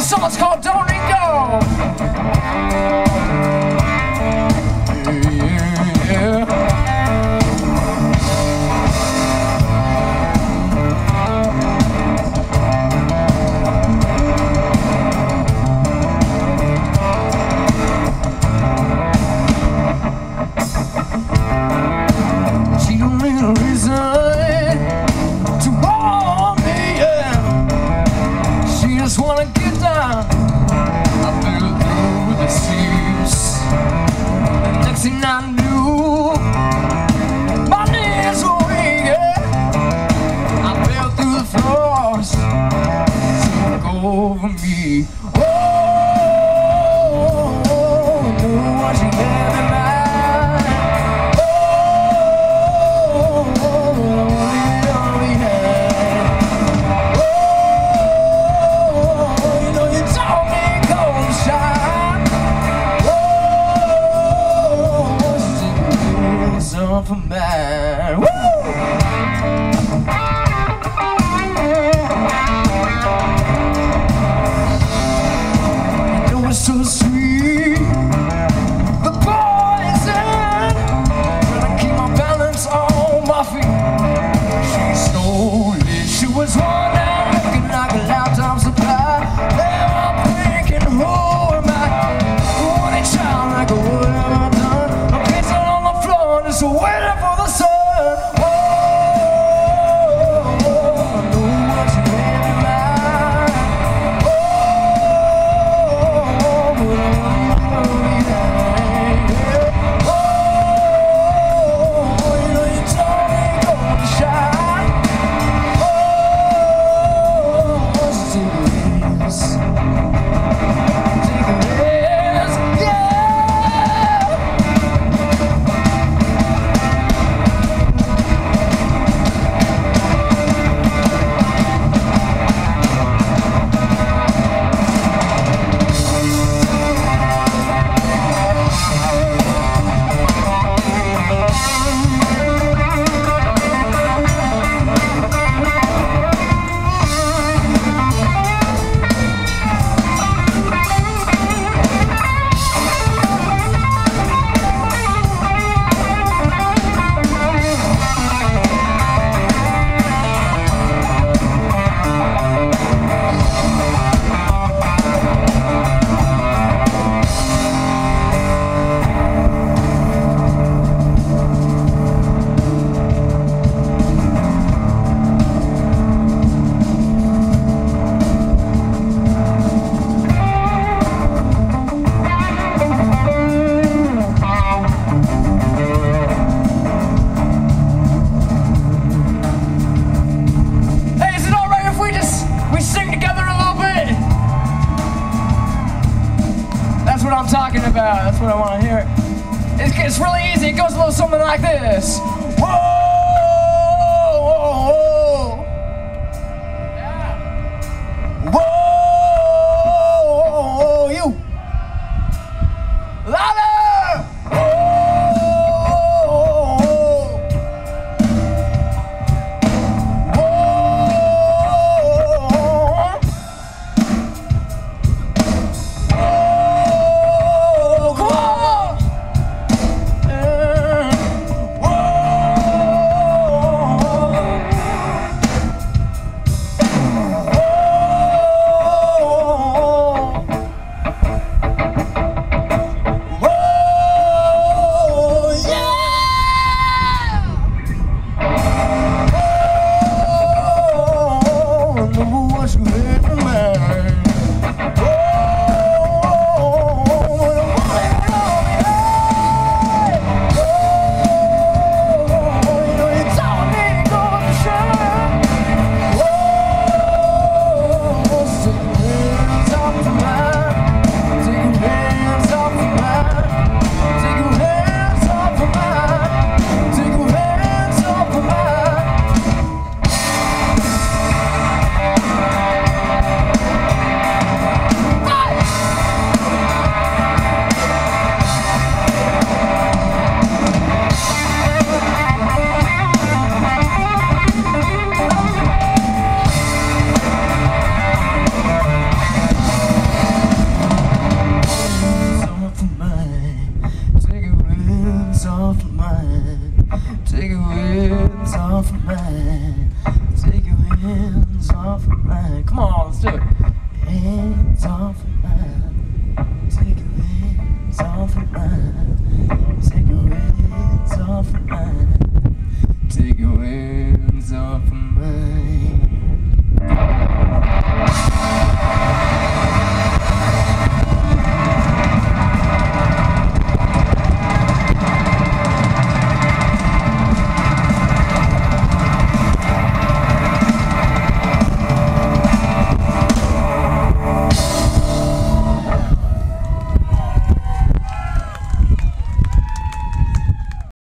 The song's called Jorge Weber. waiting for the sun. I want to hear it. It's, it's really easy. It goes a little something like this. Whoa! let's do it. Hands off